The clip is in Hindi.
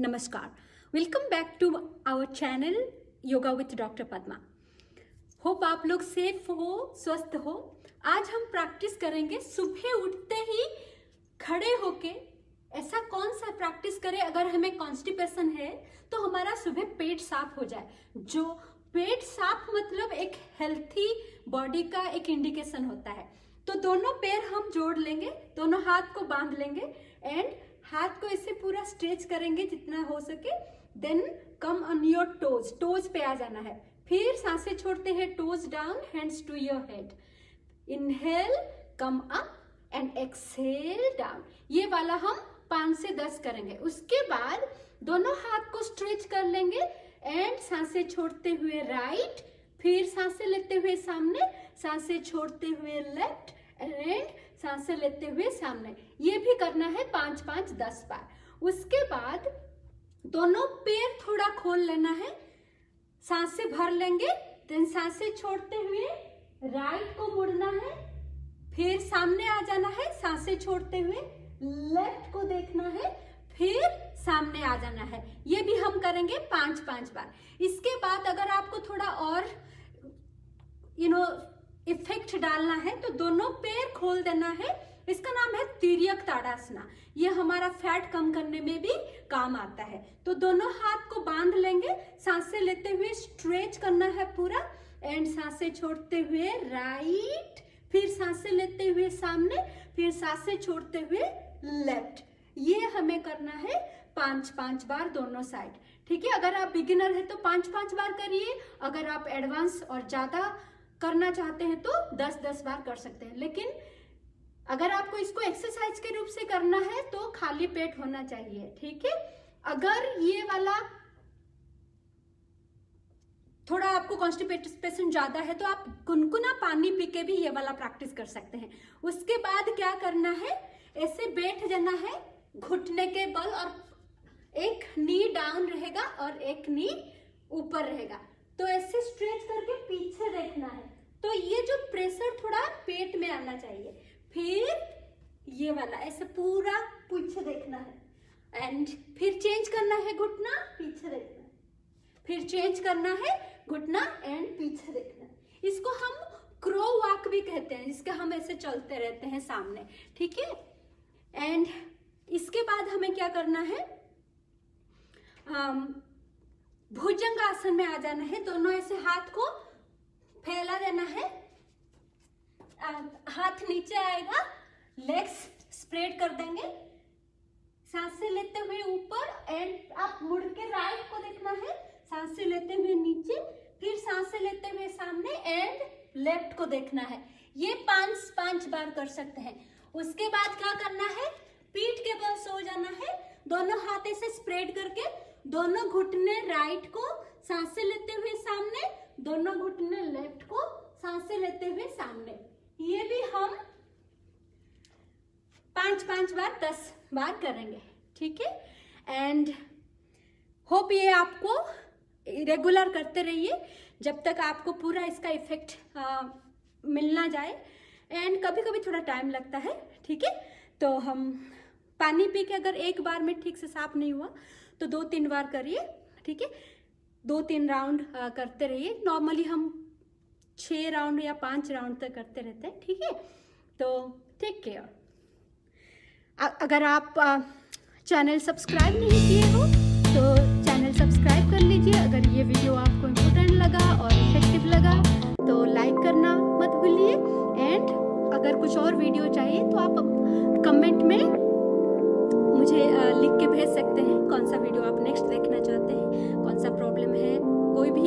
नमस्कार। Welcome back to our channel yoga with doctor Padma hope आप लोग सेफ़ हो, स्वस्थ हो। आज हम प्रैक्टिस करेंगे सुबह उठते ही खड़े होके ऐसा कौन सा प्रैक्टिस करें? अगर हमें कॉन्स्टिपेशन है तो हमारा सुबह पेट साफ़ हो जाए। जो पेट साफ़ मतलब एक हेल्थी बॉडी का एक इंडिकेशन होता है। तो दोनों पैर हम जोड़ लेंगे, दोनों हाथ को बाँध लेंगे एंड हाथ को ऐसे पूरा स्ट्रेच करेंगे जितना हो सके then come on your toes toes पे आ जाना है। फिर साँसें छोड़ते हैं toes down hands to your head inhale come up and exhale down ये वाला हम पाँच से दस करेंगे। उसके बाद दोनों हाथ को स्ट्रेच कर लेंगे एंड साँसें छोड़ते हुए राइट फिर साँसें लेते हुए सामने, साँसें छोड़ते हुए लेफ़्ट एंड साँसें लेते हुए सामने। ये भी करना है पाँच पाँच दस बार। उसके बाद दोनों पैर थोड़ा खोल लेना है। साँसें भर लेंगे देन साँसें छोड़ते हुए राइट को मुड़ना है। फिर सामने आ जाना है, साँसें छोड़ते हुए लेफ़्ट को देखना है। फिर सामने आ जाना है। ये भी हम करेंगे पाँच पाँच बार। इसके बाद अगर आपको थोड़ा और यू नो इफ़ेक्ट डालना है तो दोनों पैर खोल देना है। इसका नाम है तिरक ताड़ासना। ये हमारा फैट कम करने में भी काम आता है। तो दोनों हाथ को बाँध लेंगे, साँसें लेते हुए स्ट्रेच करना है पूरा एंड साँसें छोड़ते हुए राइट फिर साँसें लेते हुए सामने, फिर साँसें छोड़ते हुए लेफ़्ट ये हमें करना है पाँच पाँच बार दोनों साइड ठीक है, अगर आप बिगिनर है तो पाँच पाँच बार करिए। अगर आप एडवांस और ज़्यादा करना चाहते हैं तो दस दस बार कर सकते हैं। लेकिन अगर आपको इसको एक्सरसाइज के रूप से करना है तो खाली पेट होना चाहिए, ठीक है? अगर ये वाला थोड़ा आपको कॉन्स्टिपेशन ज़्यादा है तो आप गुनगुना पानी पी के भी ये वाला प्रैक्टिस कर सकते हैं। उसके बाद क्या करना है? ऐसे बैठ जाना है, घुटने के बल और एक नी डाउन रहेगा और एक नी ऊपर रहेगा। तो ऐसे स्ट्रेच करके पीछे देखना है। तो ये जो प्रेशर थोड़ा पेट में आना चाहिए। फिर ये वाला, ऐसे पूरा पीछे देखना है। एंड फिर चेंज करना है घुटना, पीछे देखना फिर चेंज करना है घुटना एंड पीछे देखना इसको हम क्रो वॉक भी कहते हैं, जिसके हम ऐसे चलते रहते हैं सामने, ठीक है? एंड इसके बाद हमें क्या करना है? भुजंग आसन में आ जाना है। दोनों ऐसे हाथ को फैला देना है। हाथ नीचे आएगा लेग्स स्प्रेड कर देंगे। साँसें लेते हुए ऊपर एंड आप मुड़ के राइट को देखना है। साँसें लेते हुए नीचे, फिर साँसें लेते हुए सामने एंड लेफ़्ट को देखना है। ये पाँच पाँच बार कर सकते हैं। उसके बाद क्या करना है? पीठ के बल सो जाना है। दोनों हाथ ऐसे स्प्रेड करके, दोनों घुटने राइट को साँसें लेते हुए सामने दोनों घुटने लेफ़्ट को साँसें लेते हुए सामने। ये भी हम पाँच पाँच बार, दस बार करेंगे, ठीक है? एंड होप ये आपको रेगुलर करते रहिए, जब तक आपको पूरा इसका इफ़ेक्ट मिलना जाए। एंड कभी कभी थोड़ा टाइम लगता है, ठीक है? तो हम पानी पी के अगर एक बार में ठीक से साफ़ नहीं हुआ तो दो तीन बार करिए, ठीक है? दो तीन राउंड करते रहिए। नॉर्मली हम छः राउंड या पाँच राउंड तक करते रहते हैं, ठीक है? तो टेक केयर अगर आप चैनल सब्सक्राइब नहीं किए हो तो चैनल सब्सक्राइब कर लीजिए। अगर ये वीडियो आपको इम्पोर्टेंट लगा और इफ़ेक्टिव लगा तो लाइक करना मत भूलिए। एंड अगर कुछ और वीडियो चाहिए तो आप कमेंट में लिख के भेज सकते हैं। कौन सा वीडियो आप नेक्स्ट देखना चाहते हैं? कौन सा प्रॉब्लम है? कोई भी